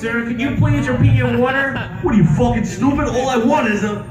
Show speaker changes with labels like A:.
A: sir. Can you please repeat your order? What are you fucking stupid? All I want is a.